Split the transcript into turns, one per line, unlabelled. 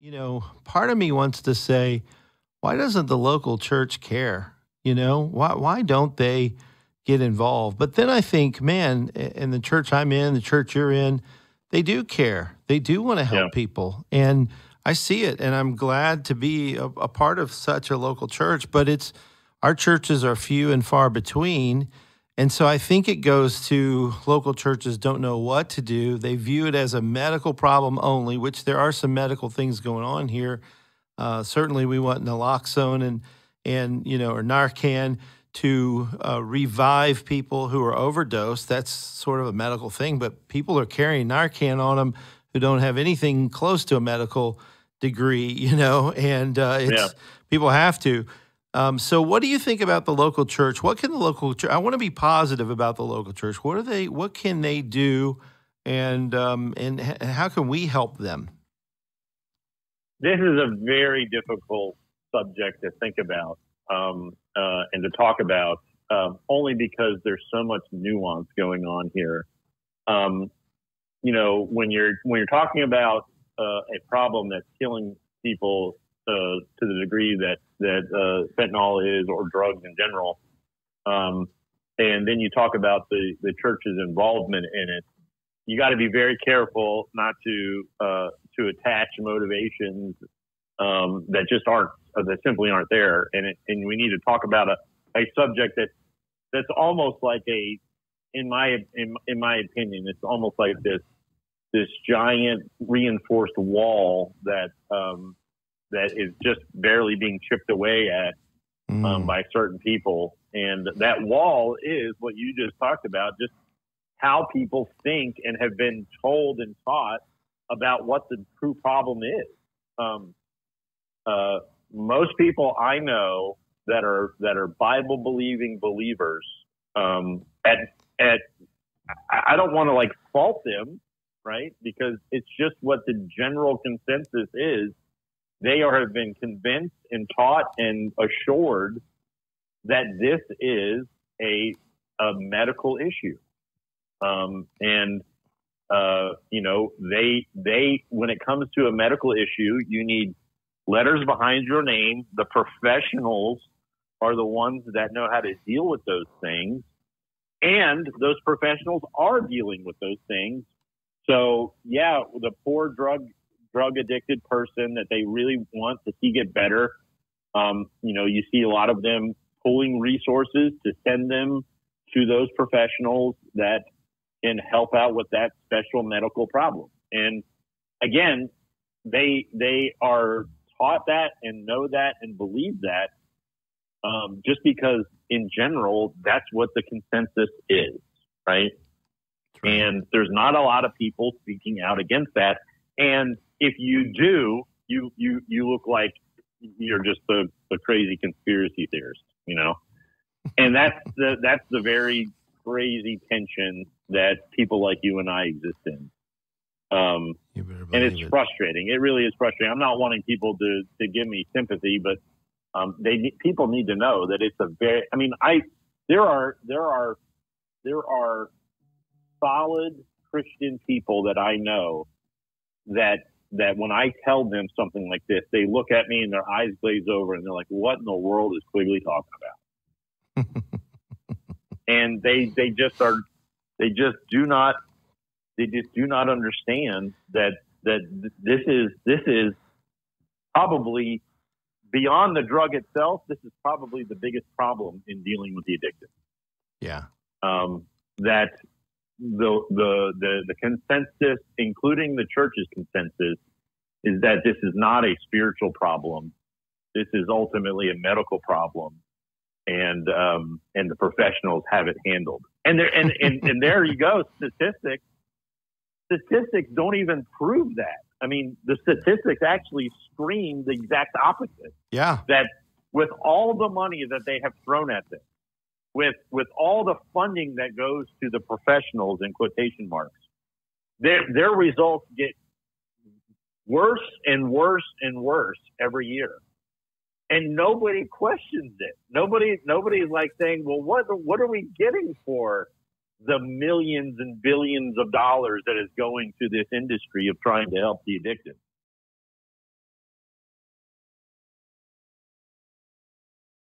you know, part of me wants to say, why doesn't the local church care? You know, why why don't they get involved? But then I think, man, in the church I'm in, the church you're in, they do care. They do want to help yeah. people, and I see it, and I'm glad to be a, a part of such a local church. But it's our churches are few and far between. And so I think it goes to local churches don't know what to do. They view it as a medical problem only, which there are some medical things going on here. Uh, certainly, we want naloxone and and you know or Narcan to uh, revive people who are overdosed. That's sort of a medical thing, but people are carrying Narcan on them who don't have anything close to a medical degree, you know, and uh, it's yeah. people have to. Um, so, what do you think about the local church? What can the local church? I want to be positive about the local church. What are they? What can they do? And um, and how can we help them?
This is a very difficult subject to think about um, uh, and to talk about, um, only because there's so much nuance going on here. Um, you know, when you're when you're talking about uh, a problem that's killing people to the degree that that uh, fentanyl is, or drugs in general. Um, and then you talk about the the church's involvement in it. You got to be very careful not to uh, to attach motivations um, that just aren't uh, that simply aren't there. And it, and we need to talk about a, a subject that that's almost like a in my in, in my opinion, it's almost like this this giant reinforced wall that um, that is just barely being chipped away at um, mm. um, by certain people. And that wall is what you just talked about, just how people think and have been told and taught about what the true problem is. Um, uh, most people I know that are that are Bible believing believers um, at at I don't want to like fault them, right? Because it's just what the general consensus is they are, have been convinced and taught and assured that this is a, a medical issue. Um, and, uh, you know, they, they, when it comes to a medical issue, you need letters behind your name. The professionals are the ones that know how to deal with those things. And those professionals are dealing with those things. So yeah, the poor drug drug addicted person that they really want to see get better. Um, you know, you see a lot of them pulling resources to send them to those professionals that can help out with that special medical problem. And again, they they are taught that and know that and believe that um, just because in general that's what the consensus is, right? right? And there's not a lot of people speaking out against that. And if you do, you you you look like you're just a, a crazy conspiracy theorist, you know. And that's the that's the very crazy tension that people like you and I exist in. Um, and it's it. frustrating. It really is frustrating. I'm not wanting people to to give me sympathy, but um, they people need to know that it's a very. I mean, I there are there are there are solid Christian people that I know that that when I tell them something like this, they look at me and their eyes glaze over and they're like, "What in the world is Quigley talking about?" and they they just are they just do not they just do not understand that that this is this is probably beyond the drug itself. This is probably the biggest problem in dealing with the addicted.
Yeah.
Um, that the, the, the, the consensus, including the church's consensus, is that this is not a spiritual problem. This is ultimately a medical problem, and um, and the professionals have it handled. And there and, and, and there you go. Statistics statistics don't even prove that. I mean, the statistics actually scream the exact opposite.
Yeah.
That with all the money that they have thrown at this, with with all the funding that goes to the professionals in quotation marks, their their results get worse and worse and worse every year. And nobody questions it. Nobody nobody's like saying, Well what what are we getting for the millions and billions of dollars that is going to this industry of trying to help the addicted?